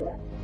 Yeah.